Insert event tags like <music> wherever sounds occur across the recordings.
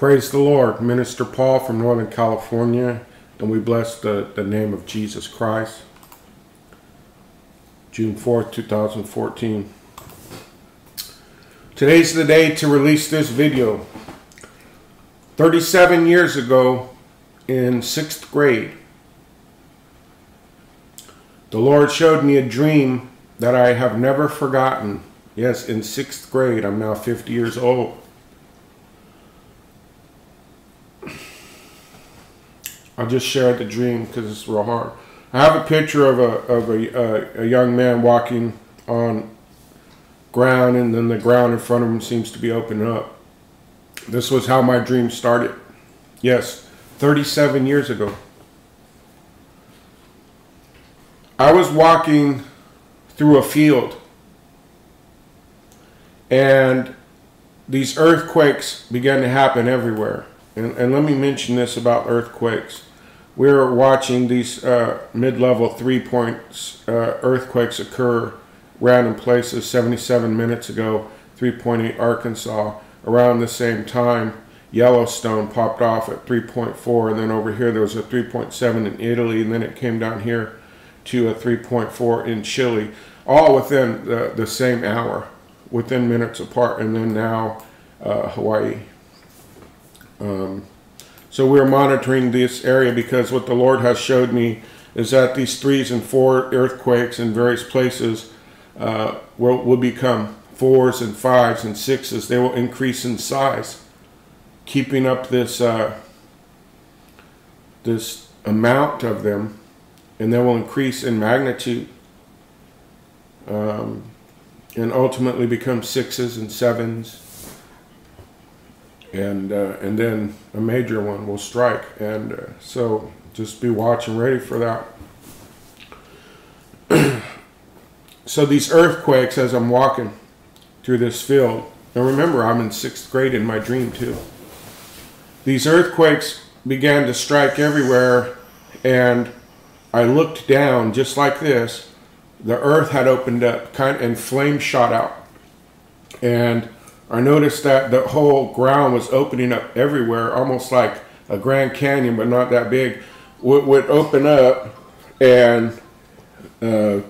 Praise the Lord. Minister Paul from Northern California, and we bless the, the name of Jesus Christ. June 4th, 2014. Today's the day to release this video. 37 years ago, in sixth grade, the Lord showed me a dream that I have never forgotten. Yes, in sixth grade, I'm now 50 years old. I'll just shared the dream because it's real hard. I have a picture of a of a, a, a young man walking on ground, and then the ground in front of him seems to be opening up. This was how my dream started. Yes, 37 years ago. I was walking through a field, and these earthquakes began to happen everywhere. And, and let me mention this about earthquakes we're watching these uh, mid-level three-point uh, earthquakes occur random places. 77 minutes ago 3.8 arkansas around the same time yellowstone popped off at 3.4 and then over here there was a 3.7 in italy and then it came down here to a 3.4 in chile. All within the, the same hour within minutes apart and then now uh, hawaii. Um, so we're monitoring this area because what the Lord has showed me is that these threes and four earthquakes in various places uh, will, will become fours and fives and sixes. They will increase in size, keeping up this uh, this amount of them, and they will increase in magnitude, um, and ultimately become sixes and sevens and uh, and then a major one will strike. And uh, so just be watching, ready for that. <clears throat> so these earthquakes, as I'm walking through this field, and remember, I'm in sixth grade in my dream too. These earthquakes began to strike everywhere, and I looked down just like this. The earth had opened up, kind and flames shot out, and I noticed that the whole ground was opening up everywhere, almost like a Grand Canyon, but not that big. Would, would open up, and uh,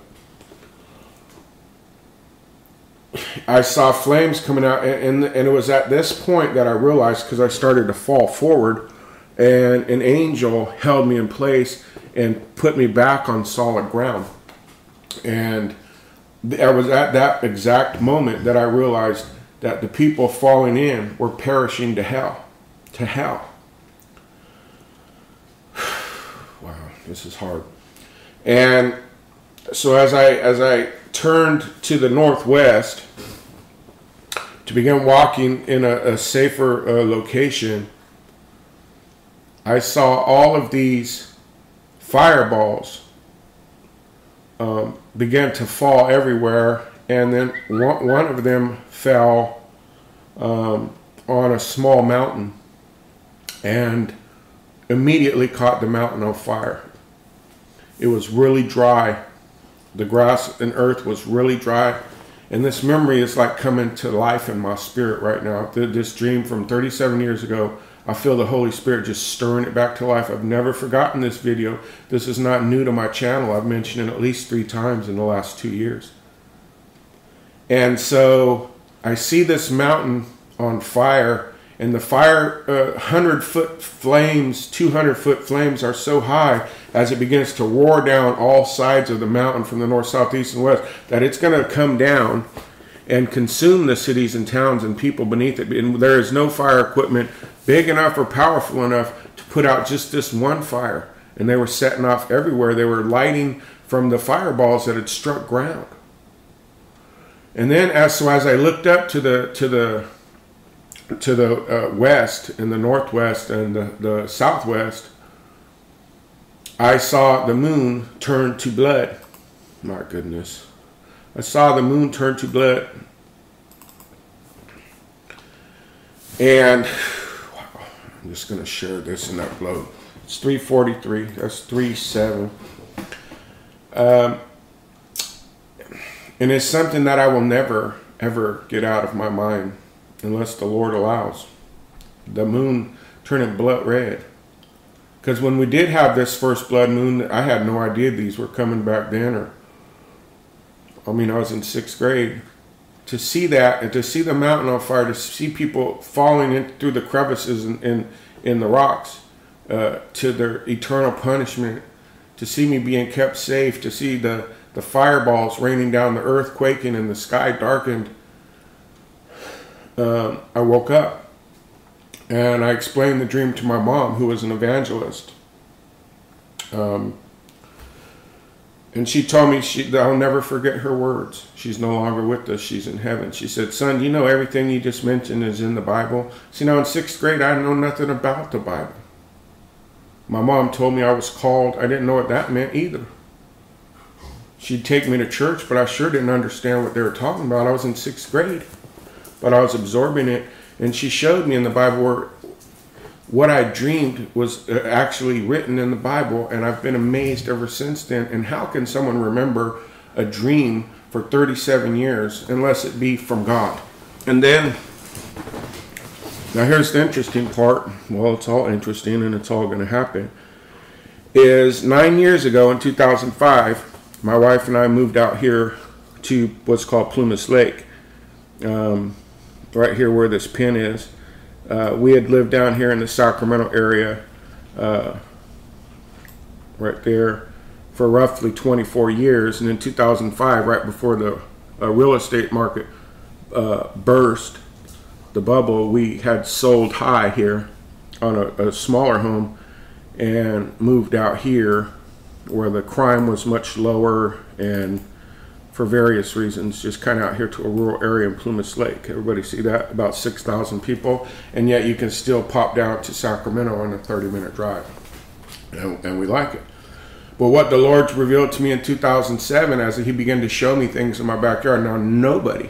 I saw flames coming out, and, and, and it was at this point that I realized because I started to fall forward, and an angel held me in place and put me back on solid ground. And I was at that exact moment that I realized that the people falling in were perishing to hell. To hell. <sighs> wow, this is hard. And so as I as I turned to the northwest to begin walking in a, a safer uh, location, I saw all of these fireballs um, begin to fall everywhere and then one, one of them fell um, on a small mountain and immediately caught the mountain on fire. It was really dry. The grass and earth was really dry. And this memory is like coming to life in my spirit right now. This dream from 37 years ago, I feel the Holy Spirit just stirring it back to life. I've never forgotten this video. This is not new to my channel. I've mentioned it at least three times in the last two years. And so I see this mountain on fire, and the fire, uh, 100 foot flames, 200 foot flames are so high as it begins to roar down all sides of the mountain from the north, south, east, and west that it's going to come down and consume the cities and towns and people beneath it. And there is no fire equipment big enough or powerful enough to put out just this one fire. And they were setting off everywhere. They were lighting from the fireballs that had struck ground. And then as so as I looked up to the to the to the uh, west and the northwest and the, the southwest, I saw the moon turn to blood. My goodness. I saw the moon turn to blood. And wow, <sighs> I'm just going to share this and upload. It's 343. That's 37. Um, and it's something that I will never, ever get out of my mind unless the Lord allows. the moon turning blood red. Because when we did have this first blood moon, I had no idea these were coming back then. Or, I mean, I was in sixth grade. To see that and to see the mountain on fire, to see people falling in through the crevices in in, in the rocks uh, to their eternal punishment, to see me being kept safe, to see the the fireballs raining down, the earth quaking, and the sky darkened. Um, I woke up and I explained the dream to my mom, who was an evangelist. Um, and she told me she, I'll never forget her words. She's no longer with us. She's in heaven. She said, Son, you know everything you just mentioned is in the Bible? See, now in sixth grade, I know nothing about the Bible. My mom told me I was called. I didn't know what that meant either. She'd take me to church, but I sure didn't understand what they were talking about. I was in sixth grade, but I was absorbing it. And she showed me in the Bible where what I dreamed was uh, actually written in the Bible, and I've been amazed ever since then. And how can someone remember a dream for 37 years unless it be from God? And then, now here's the interesting part. Well, it's all interesting and it's all going to happen. Is nine years ago in 2005, my wife and I moved out here to what's called Plumas Lake, um, right here where this pin is uh, we had lived down here in the Sacramento area, uh, right there, for roughly 24 years. And in 2005, right before the uh, real estate market uh, burst, the bubble, we had sold high here on a, a smaller home and moved out here where the crime was much lower and for various reasons, just kind of out here to a rural area in Plumas Lake. Everybody see that? About 6,000 people. And yet you can still pop down to Sacramento on a 30 minute drive. And, and we like it. But what the Lord revealed to me in 2007 as He began to show me things in my backyard, now nobody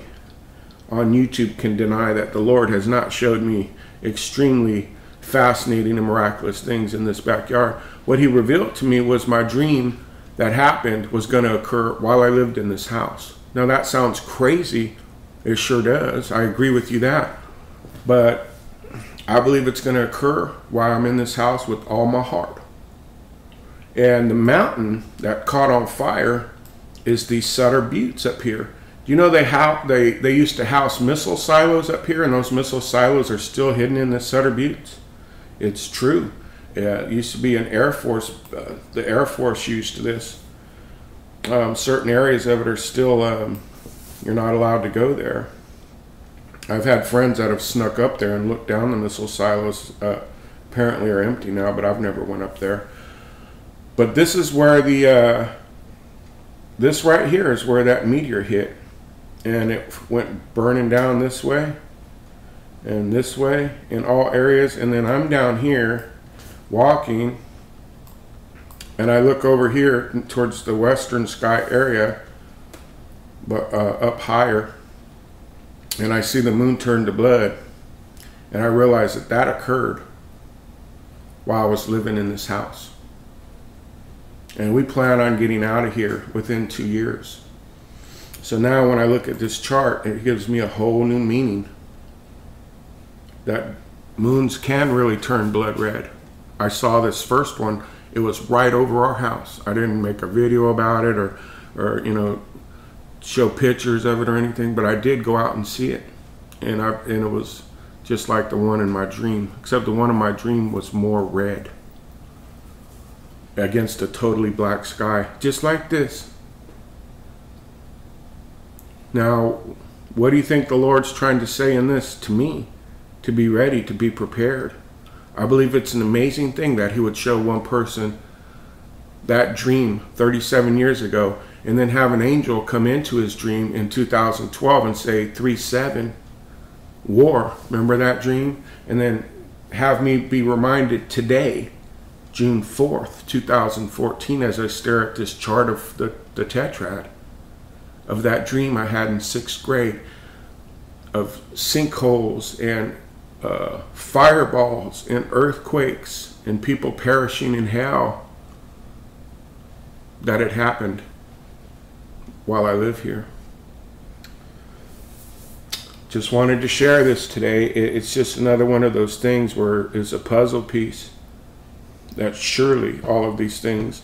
on YouTube can deny that the Lord has not showed me extremely fascinating and miraculous things in this backyard. What He revealed to me was my dream that happened was going to occur while I lived in this house. Now, that sounds crazy. It sure does. I agree with you that. But I believe it's going to occur while I'm in this house with all my heart. And the mountain that caught on fire is the Sutter Buttes up here. Do you know they how they they used to house missile silos up here, and those missile silos are still hidden in the Sutter Buttes? It's true. It used to be an Air Force. Uh, the Air Force used to this. Um, certain areas of it are still. Um, you're not allowed to go there. I've had friends that have snuck up there and looked down the missile silos. Uh, apparently, are empty now, but I've never went up there. But this is where the. Uh, this right here is where that meteor hit, and it went burning down this way, and this way in all areas, and then I'm down here walking and I look over here towards the western sky area, but uh, up higher, and I see the moon turn to blood, and I realize that that occurred while I was living in this house. And we plan on getting out of here within two years. So now when I look at this chart, it gives me a whole new meaning that moons can really turn blood red. I saw this first one. It was right over our house. I didn't make a video about it or, or you know, show pictures of it or anything, but I did go out and see it, and I and it was just like the one in my dream, except the one in my dream was more red against a totally black sky, just like this. Now, what do you think the Lord's trying to say in this to me? To be ready, to be prepared. I believe it's an amazing thing that he would show one person that dream 37 years ago and then have an angel come into his dream in 2012 and say 3 7 war remember that dream and then have me be reminded today june 4th 2014 as i stare at this chart of the, the tetrad of that dream i had in sixth grade of sinkholes and uh, fireballs and earthquakes and people perishing in hell that had happened while I live here. just wanted to share this today. It's just another one of those things where it's a puzzle piece that surely all of these things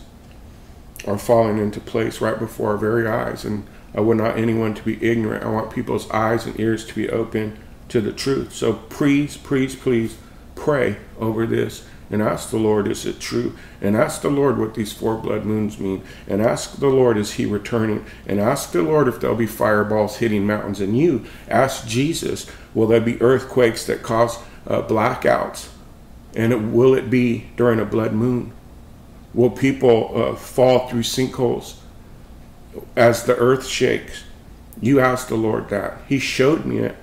are falling into place right before our very eyes. And I would not anyone to be ignorant. I want people's eyes and ears to be open to the truth. So please, please, please pray over this and ask the Lord, is it true? And ask the Lord what these four blood moons mean. And ask the Lord, is he returning? And ask the Lord if there'll be fireballs hitting mountains. And you ask Jesus, will there be earthquakes that cause uh, blackouts? And it, will it be during a blood moon? Will people uh, fall through sinkholes as the earth shakes? You ask the Lord that. He showed me it,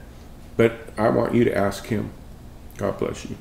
but I want you to ask him. God bless you.